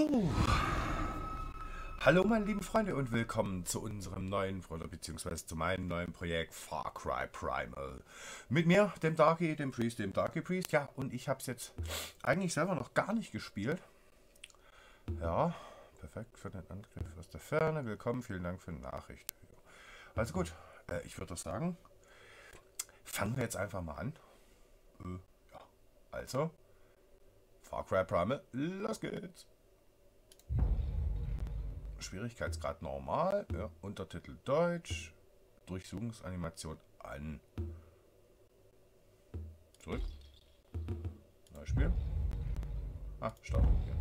So. Hallo meine lieben Freunde und willkommen zu unserem neuen, oder beziehungsweise zu meinem neuen Projekt Far Cry Primal. Mit mir, dem Darky, dem Priest, dem Darky Priest. Ja, und ich habe es jetzt eigentlich selber noch gar nicht gespielt. Ja, perfekt für den Angriff aus der Ferne. Willkommen, vielen Dank für die Nachricht. Also gut, äh, ich würde sagen, fangen wir jetzt einfach mal an. Äh, ja, also, Far Cry Primal, los geht's. Schwierigkeitsgrad normal, ja, Untertitel Deutsch, Durchsuchungsanimation an. Zurück. Neues Spiel. Ah, Stopp. Ja.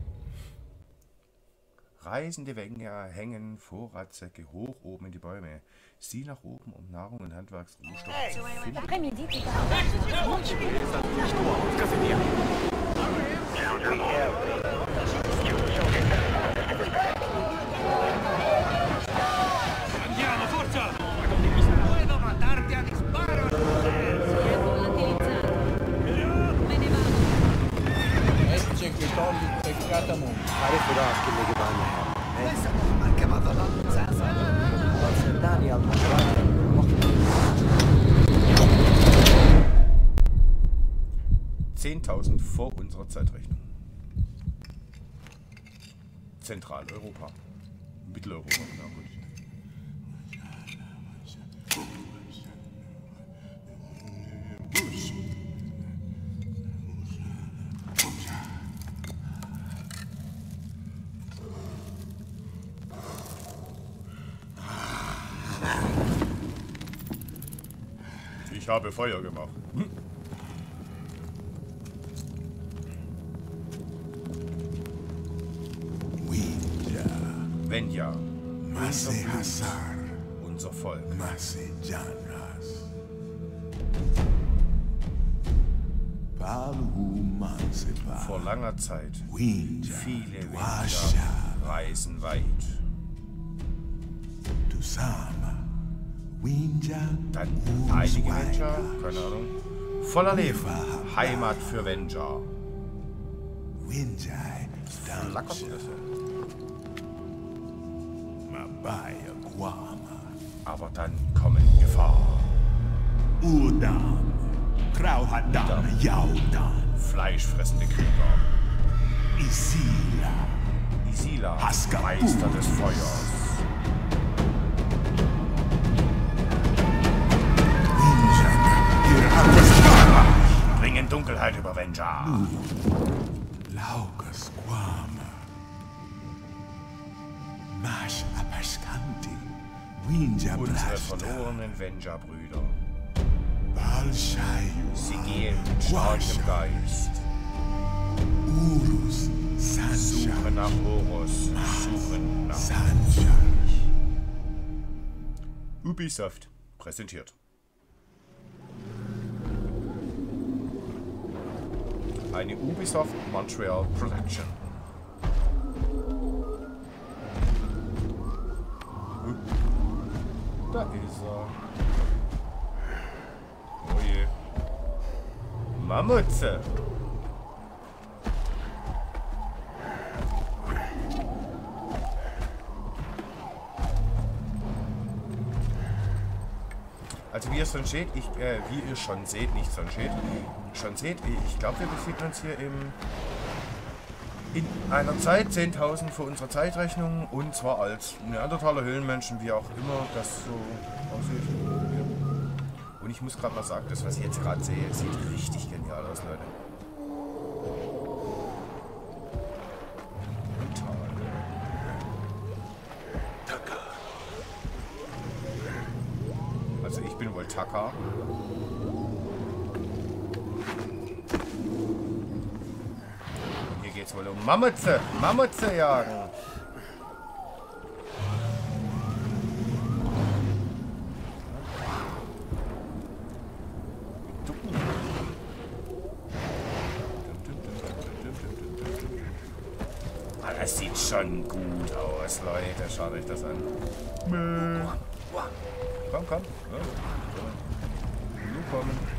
Reisende Wenger hängen Vorratssäcke hoch oben in die Bäume. Sie nach oben, um Nahrung und Handwerksrohstoffe zu finden. Après-midi, togli il peccato a mondo. عارف راح كل جبانها ليس مركبة ظلام صدقني المحرات 10.000 vor unserer Zeitrechnung. Zentraleuropa. Mitteleuropa, Habe Feuer gemacht. Winja, Wenn ja, Mase Hasar, unser Volk. Mase Janas. Vor langer Zeit. Winja, Viele Winter reisen weit. Tusama, einige Venture, keine Ahnung. Voller Leben. Heimat für Venture. Guama, Aber dann kommen Gefahr. Udam, Trauhadan, Yaudan, Fleischfressende Krieger. Isila, Isila, Meister des Feuers. Dunkelheit über Venture. Laukas Guama, Mash Apaskanti, Winja Unsere verlorenen. Balshayu, Sie gehen mit starkem Geist. Urus, Suchen Sancha, nach Horus. Suchen nach Ubisoft. Präsentiert. Eine Ubisoft Montreal Production. Da ist er. Oh je. Mammutze. Also wie ihr schon seht, ich, äh, wie ihr schon seht, nicht schon seht, schon seht, ich glaube, wir befinden uns hier im, in einer Zeit 10.000 vor unserer Zeitrechnung und zwar als Neandertaler Höhlenmenschen, wie auch immer das so aussieht. Und ich muss gerade mal sagen, das, was ich jetzt gerade sehe, sieht richtig genial aus, Leute. Mammutze. Mammutze jagen. Ah, das sieht schon gut aus, Leute. Schaut euch das an. Komm, komm. Ja. Du kommen.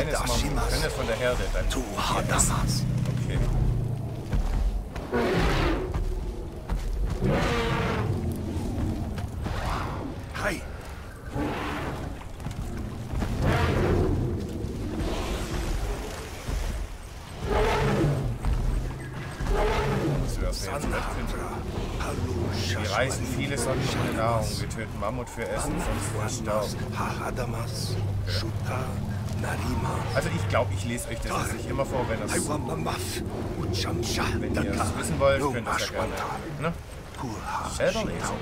Mammut. Dashimas. Keine von der Herde. Dann Tu Hadamas. Also ich glaube, ich lese euch das jetzt nicht immer vor, wenn das, wenn ihr es wissen wollt, könnt ihr es ja gerne. Ne? selber lesen.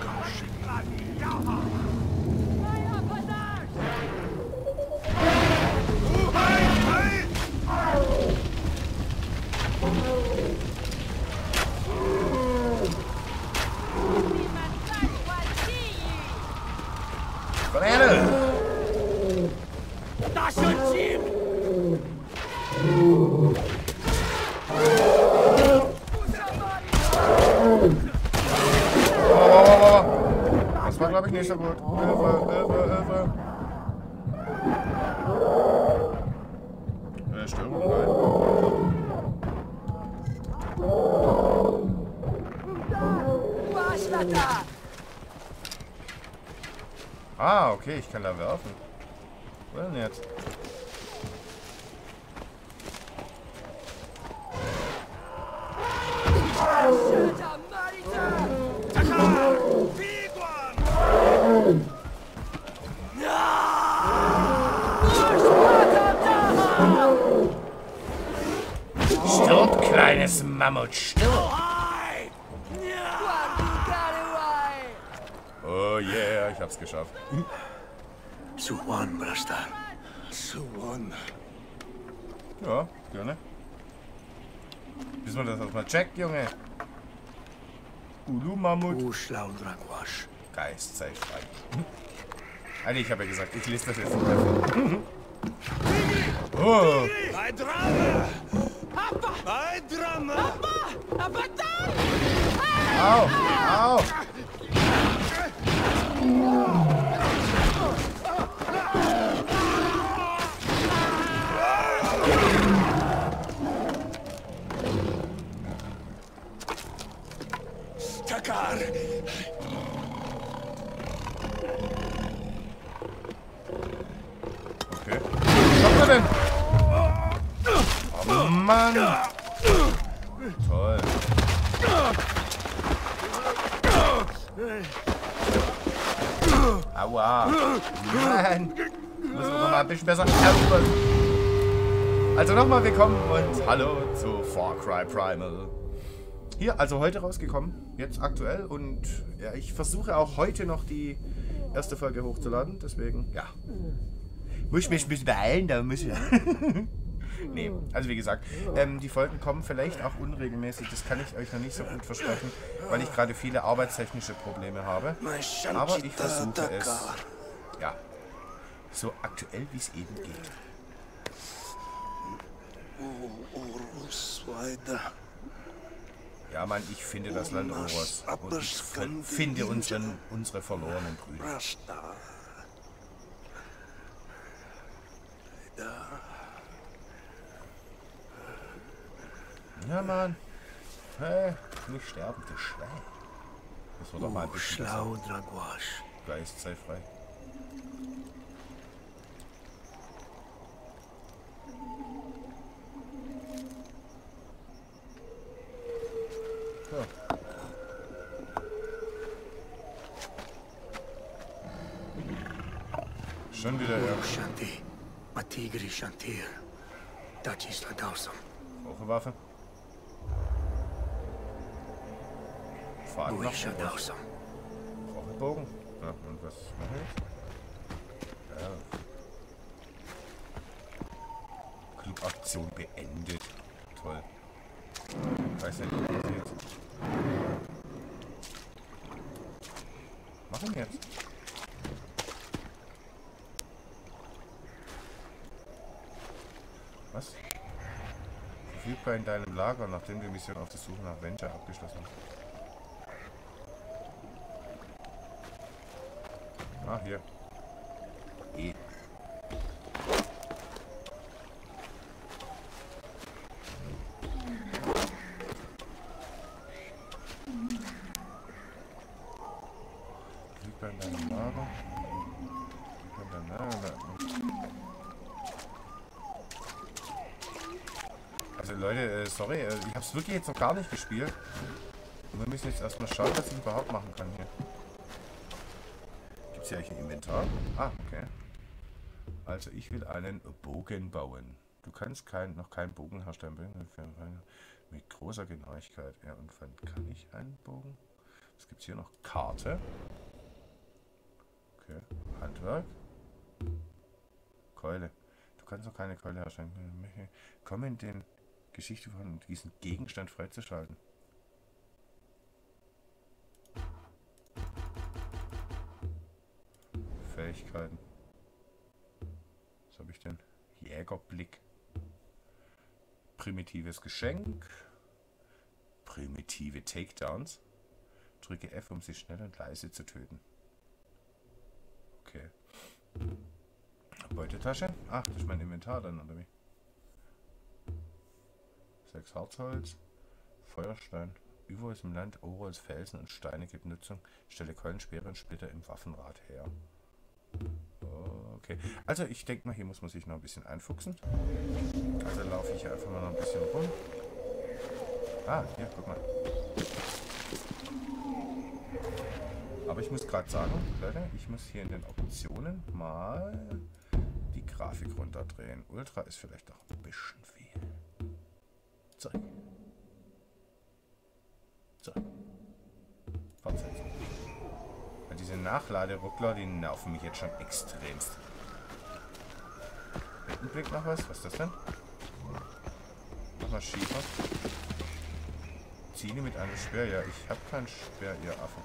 Das war, glaube ich, nicht so gut. Hilfe, Hilfe, Hilfe. Äh, Störung rein. Ah, okay, ich kann da werfen. Was denn jetzt? Ja, gerne. Bis man das erstmal checkt, Junge. Ulu Mammut. Uschlaudragwasch. Geist sei frei. Alter, ich habe ja gesagt, ich lese das jetzt nicht mehr vor. Oh, Bei Drama! Bei Drama! au, au. Takar! Okay. Was denn? Oh Mann. Toll. Aua. Mann. Muss man noch mal ein bisschen besser. Aua. Also nochmal willkommen und hallo zu Far Cry Primal. Hier, also heute rausgekommen, jetzt aktuell und ja, ich versuche auch heute noch die erste Folge hochzuladen, deswegen, ja. Muss ich mich ein bisschen beeilen, da muss ich. nee, also wie gesagt, ähm, die Folgen kommen vielleicht auch unregelmäßig, das kann ich euch noch nicht so gut versprechen, weil ich gerade viele arbeitstechnische Probleme habe. Aber ich versuche es, ja, so aktuell wie es eben geht. Ja, Mann, ich finde das Land Oros und ich finde unseren, unsere verlorenen Brüder. Ja, Mann. Hey, nicht sterben, du Schwein. Das war doch mal ein bisschen besser. Uschlaudragwasch. Geist sei frei. So. Schon wieder ja. Shanti. Matigri Shantir. Dachis Ladausam. Auch eine Waffe. Fahren noch. Buisha Dausam. Brauche Bogen. Ja, und was machen wir jetzt? Ja. Clubaktion beendet. Toll. Weiß nicht, was passiert. Machen wir jetzt. Was? Verfügbar in deinem Lager, nachdem die Mission auf der Suche nach Venture abgeschlossen ist. Ah, hier. E. Sperr in deinem Lager. Sperr in deinem Lager. Also Leute, äh, sorry, wirklich jetzt noch gar nicht gespielt. Wir müssen jetzt erstmal schauen, was ich überhaupt machen kann hier. Gibt's hier eigentlich ein Inventar? Ah, okay. Also ich will einen Bogen bauen. Du kannst kein, noch keinen Bogen herstellen. Mit großer Genauigkeit. Ja, und wann kann ich einen Bogen? Was gibt's hier noch? Karte. Okay. Handwerk. Keule. Du kannst noch keine Keule herstellen. Komm in den Geschichte von diesen Gegenstand freizuschalten. Fähigkeiten. Was habe ich denn? Jägerblick. Primitives Geschenk. Primitive Takedowns. Drücke F, um sie schnell und leise zu töten. Okay. Beutetasche. Ach, das ist mein Inventar dann, oder wie? Sechs Harzholz. Feuerstein. Überall im Land Orols Felsen und Steine gibt Nutzung. Stelle Keulen, Speere und Splitter im Waffenrad her. Okay. Also ich denke mal, hier muss man sich noch ein bisschen einfuchsen. Also laufe ich einfach mal noch ein bisschen rum. Ah, hier, guck mal. Aber ich muss gerade sagen, Leute, ich muss hier in den Optionen mal die Grafik runterdrehen. Ultra ist vielleicht auch ein bisschen viel. Zurück. Zurück. Fortsetzen. Ja, diese Nachladeruckler, die nerven mich jetzt schon extremst. Blick noch was? Was ist das denn? Nochmal Schiefer. Ziele mit einem Speer. Ja, ich habe kein Speer, ihr Affe.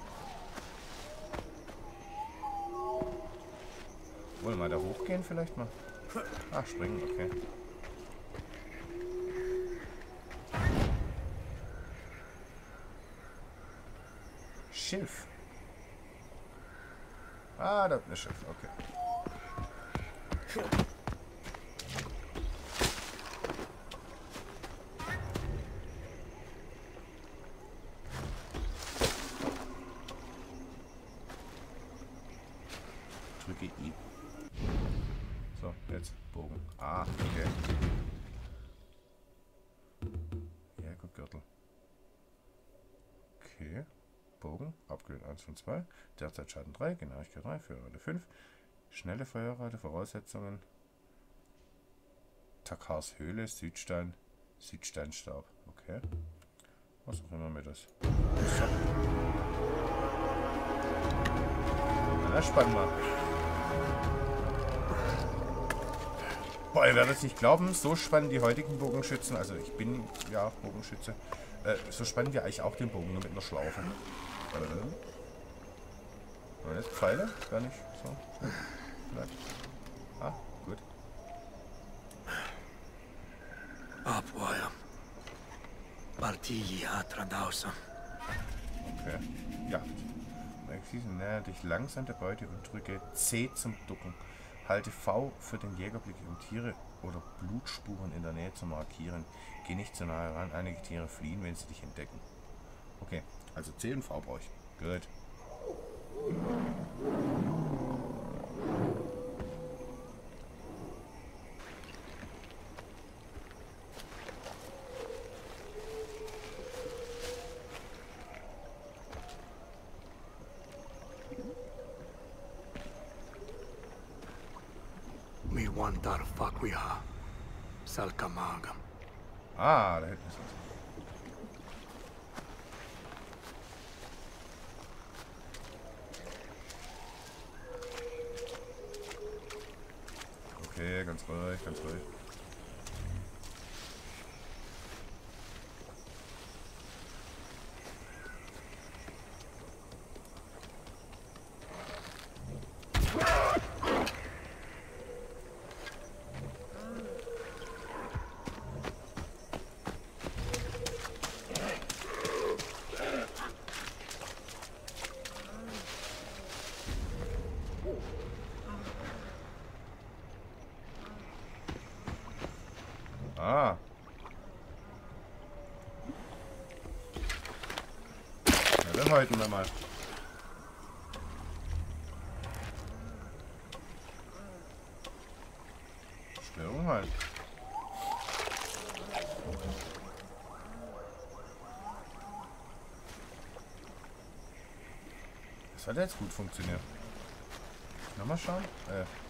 Wollen wir mal da hochgehen vielleicht mal? Ah, springen, okay. Schiff. Ah, das ist ein Schiff, okay. Drücke I. So, jetzt Bogen. Ah, Upgrade 1 von 2. Derzeit Schaden 3, Genauigkeit 3, Feuerrate 5. Schnelle Feuerrate, Voraussetzungen. Takars Höhle, Südstein, Südsteinstab. Okay. Was auch immer mir das. Na, spannend mal. Boah, ihr werdet es nicht glauben, so spannen die heutigen Bogenschützen, also ich bin ja Bogenschütze, äh, so spannen wir eigentlich auch den Bogen, nur mit einer Schlaufe. Und jetzt Pfeile? Gar nicht so. Vielleicht. Ah, gut. Apvoja. Partii Atradausam. Okay. Ja. Maxisen näher dich langsam der Beute und drücke C zum Ducken. Halte V für den Jägerblick, um Tiere oder Blutspuren in der Nähe zu markieren. Geh nicht zu nahe ran, einige Tiere fliehen, wenn sie dich entdecken. Okay, also C und V brauche ich. Gut. Ah, da hinten ist was. Okay, ganz ruhig, ganz ruhig. arbeiten wir mal. Störung halt. Das hat jetzt gut funktioniert. Nochmal schauen. Äh.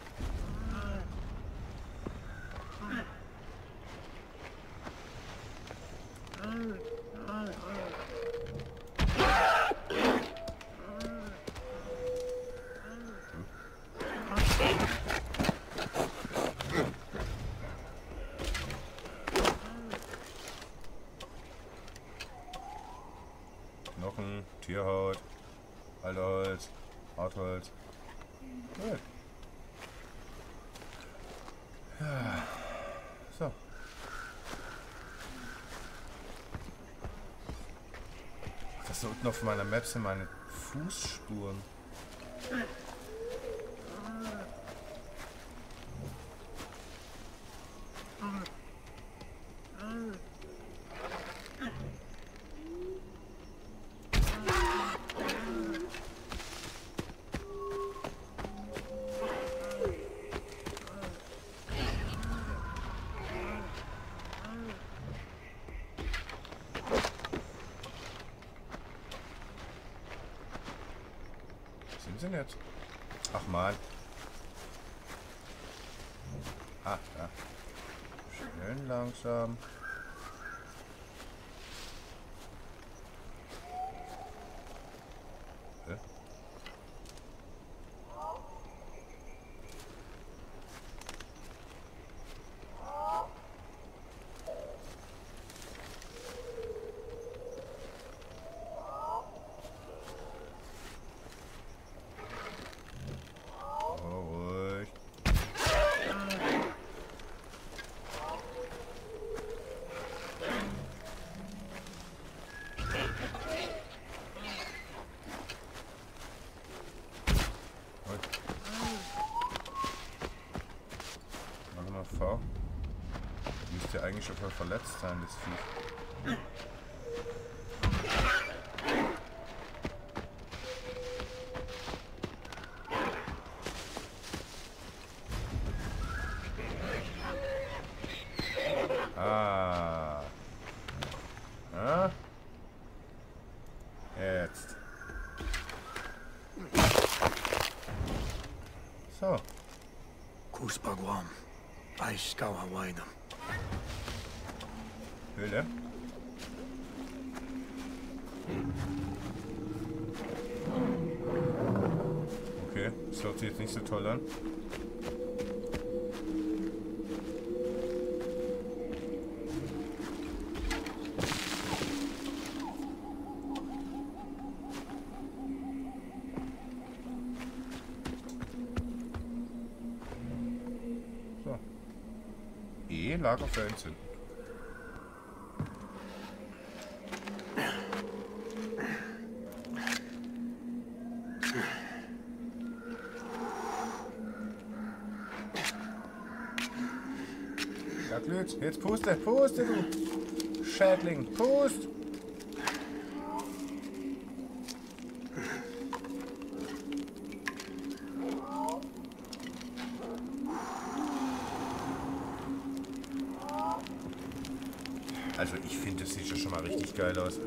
Unten auf meiner Map sind meine Fußspuren. Was sind sie denn jetzt? Ach man. Ah, ja. Schön langsam. Hä? Oh, ruhig. Ruhig. Warte mal, V. Müsste ja eigentlich schon voll verletzt sein, das Vieh. Ah. Ah. Jetzt. So. Kuspaguam. Aiskawa Waidam. Höhle. Okay, das hört sich jetzt nicht so toll an. E, Lagerfeuer entzünden. Ja, glüht. Jetzt puste, puste, du. Schädling, pust. Also ich finde, das sieht ja schon mal richtig geil aus.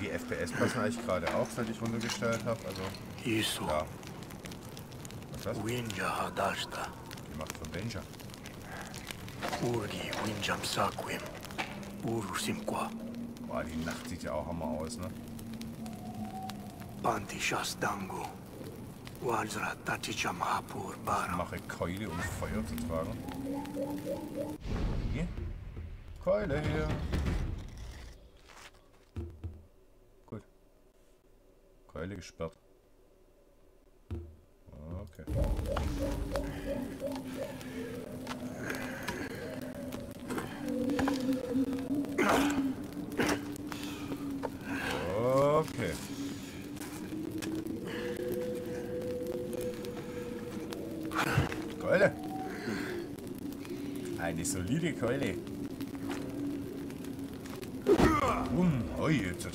Die FPS passen eigentlich gerade auch, seit ich runtergestellt habe. Also, ja. Was? Winja Hadashta. Die macht von Danger. Urgi Winjam Sakwim. Urusimqua. Boah, die Nacht sieht ja auch hammer aus, ne? Panti Shastangu. Wajra Tachicham Hapur Baram. Mache Keule, um Feuer zu tragen. Hier. Keule hier. Gut. Keule gesperrt. Okay. Okay. Keule. Eine solide Keule. Oi, jetzt.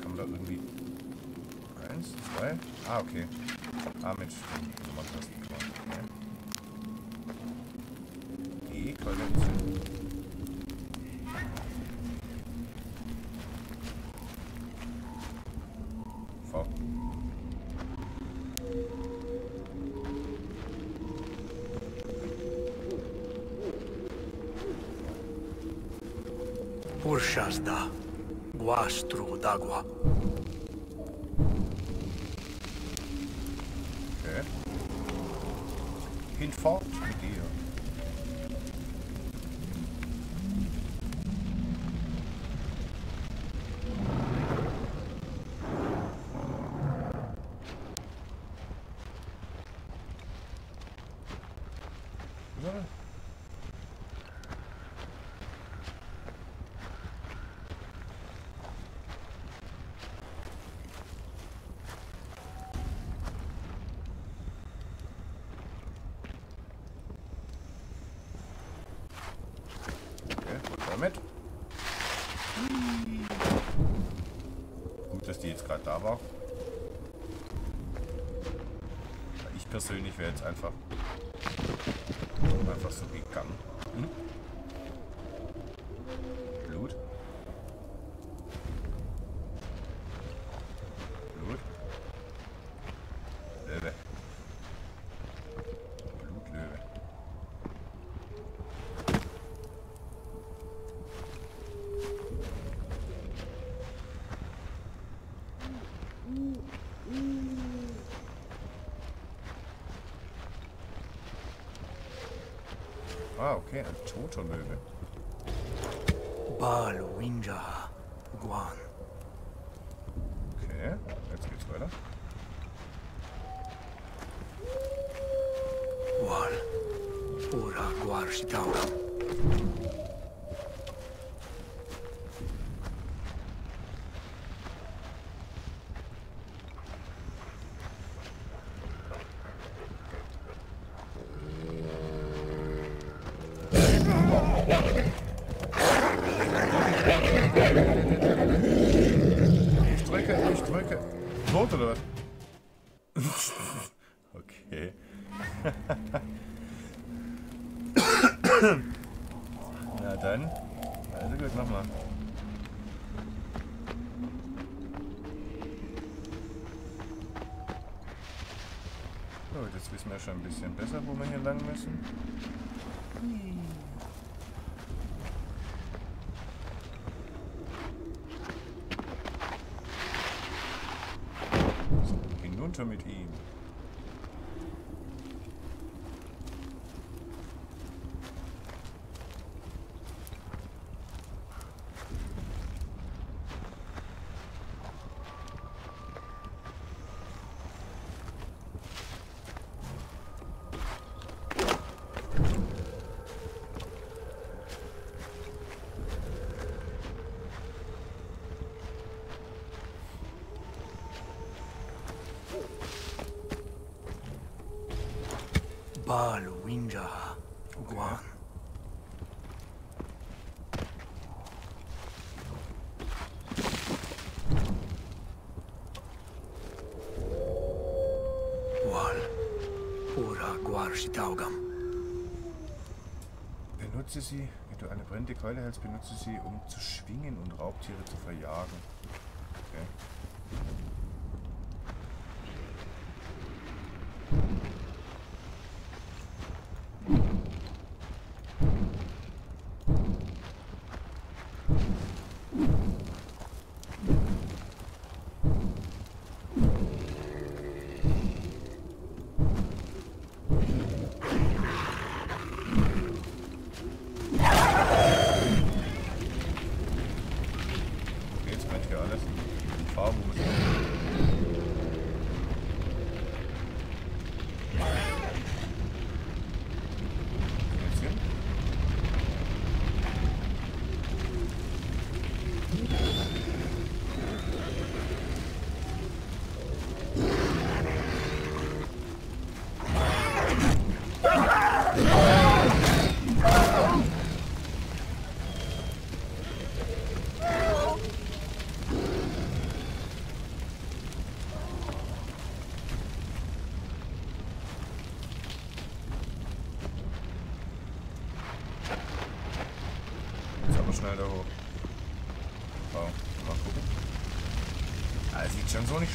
Kann man da irgendwie? Eins, zwei. Ah, okay. Ah, mit den Urchas da Guastro d'Água. É? Good. Hinfall? Good. Ah, okay, ein toter Löwe. Bal Winjaha. Guan. Na dann. Also gut, nochmal. Gut, jetzt wissen wir schon ein bisschen besser, wo wir hier lang müssen. Hinunter mit ihm. Bal Winjaha. Guan. Wal. Ura Guarshitaugam. Benutze sie, wenn du eine brennende Keule hältst, benutze sie, um zu schwingen und Raubtiere zu verjagen. Okay,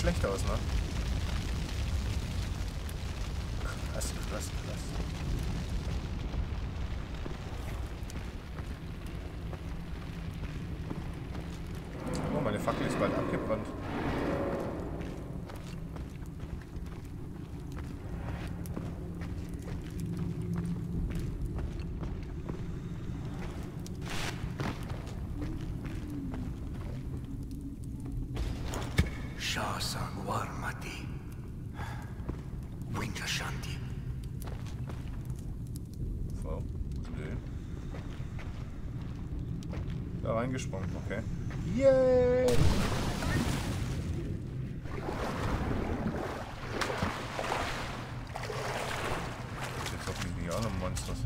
schlecht aus, ne? Shasa Guarmati. Winja Shanti. So? Da reingesprungen, okay. Yay! Jetzt hoffentlich nicht auch noch Monsters.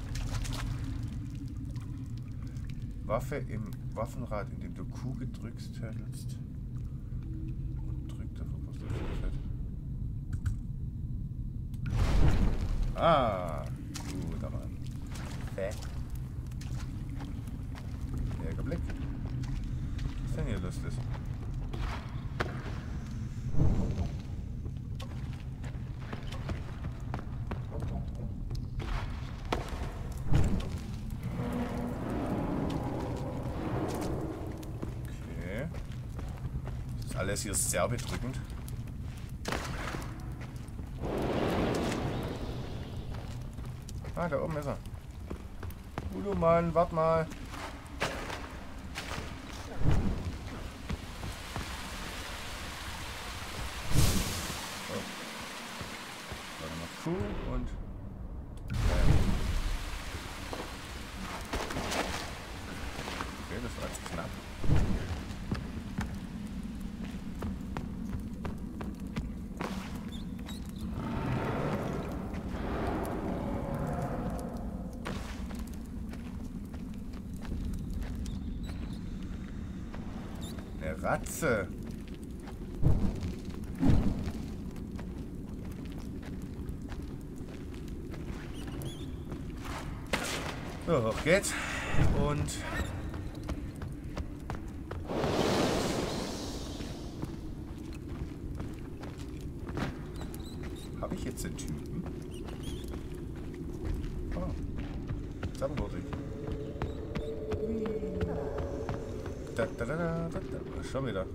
Waffe im Waffenrad, indem du Q gedrückt hältst. Und drück davon, was du fährt. Ah, guter Mann. Fett. Jägerblick. Was ist denn hier lustig? Okay. Das ist alles hier sehr bedrückend. Ah, da oben ist er. Udo, Mann, wart mal. So. Warte mal, Q und... Ja. Okay, das war jetzt knapp. Ratze. So, hoch geht's. Und. Habe ich jetzt den Typen? Da, da, da. Schon wieder.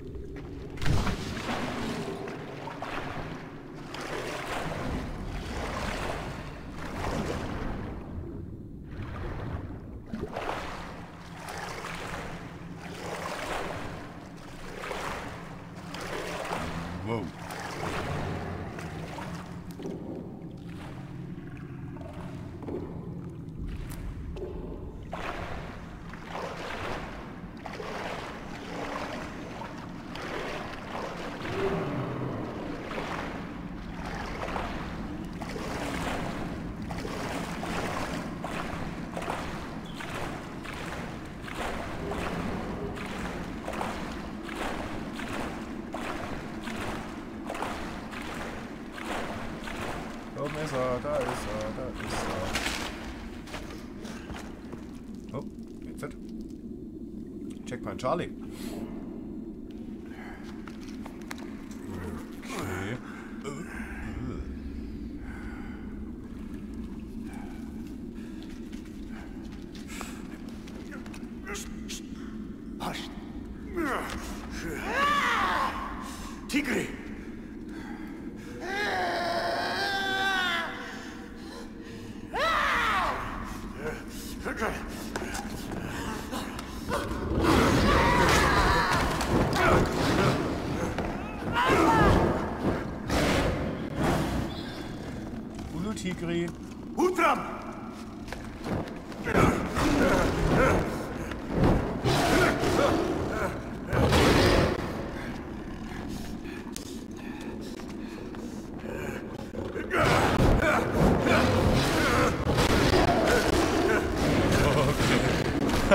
Da ist er, da ist er. Oh, jetzt. Checkpoint Charlie.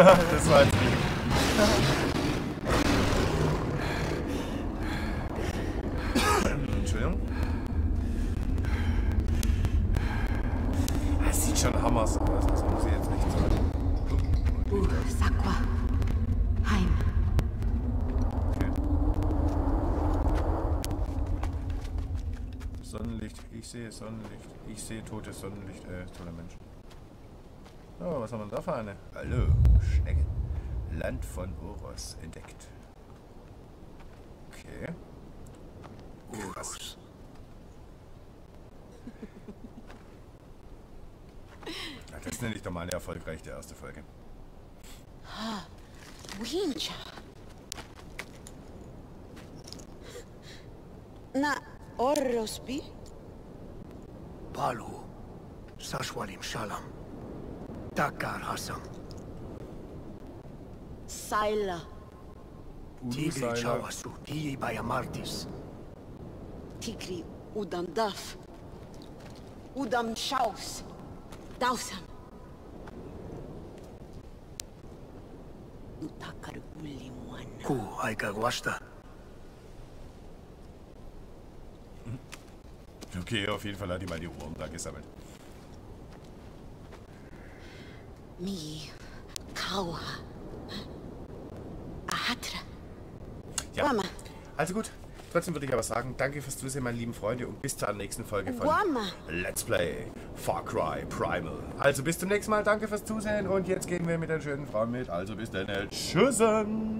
das war jetzt nicht. Entschuldigung. Es sieht schon Hammers aus, das muss ich jetzt nicht sagen. Uh, Sakwa. Heim. Okay. Sonnenlicht, ich sehe Sonnenlicht. Ich sehe totes Sonnenlicht, äh, toller Mensch. Oh, was haben wir da für eine? Hallo, Schnecke. Land von Oros entdeckt. Okay. Urus. Ja, das nenne ich doch mal eine erfolgreiche erste Folge. Wincha. Na Orrospi? Palu. Sashwalim Shalam. Takar Hasam. Saila. Tigri. Chawasu. Tii Bayamartis. Tigri Udam Daf. Udam Shaus. Dausam. Nutakar Ulimuana. Ku Aika Gwasta. Okay, auf jeden Fall hat die mal die Uhren da gesammelt. Mi. Kawa. Ahatra. Ja, also gut. Trotzdem würde ich aber sagen, danke fürs Zusehen, meine lieben Freunde, und bis zur nächsten Folge von. Let's Play Far Cry Primal. Also bis zum nächsten Mal, danke fürs Zusehen und jetzt gehen wir mit den schönen Frauen mit. Also bis dann, tschüssen!